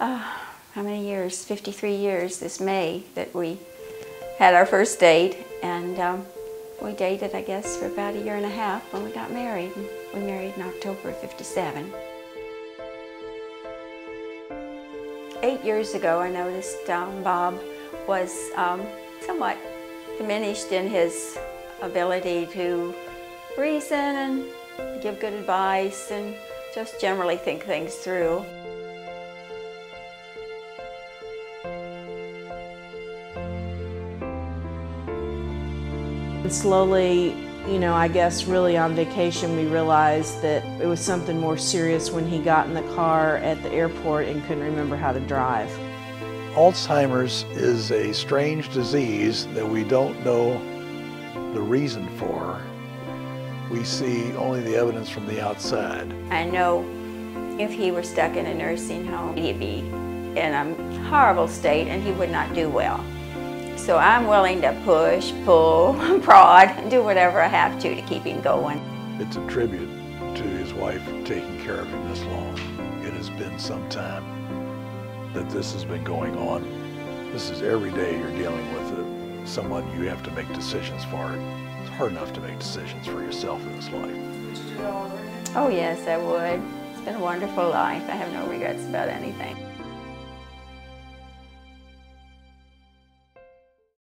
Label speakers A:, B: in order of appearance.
A: uh, how many years? 53 years this May that we had our first date. And um, we dated, I guess, for about a year and a half when we got married. We married in October of 57. Eight years ago, I noticed um, Bob was um, somewhat diminished in his ability to reason and give good advice and just generally think things through.
B: And slowly, you know, I guess really on vacation, we realized that it was something more serious when he got in the car at the airport and couldn't remember how to drive.
C: Alzheimer's is a strange disease that we don't know the reason for. We see only the evidence from the outside.
A: I know if he were stuck in a nursing home, he'd be in a horrible state and he would not do well. So I'm willing to push, pull, prod, do whatever I have to to keep him going.
C: It's a tribute to his wife taking care of him this long. It has been some time that this has been going on. This is every day you're dealing with it. someone you have to make decisions for. It's hard enough to make decisions for yourself in this life.
D: Would you do it all over again?
A: Oh yes, I would. It's been a wonderful life. I have no regrets about anything.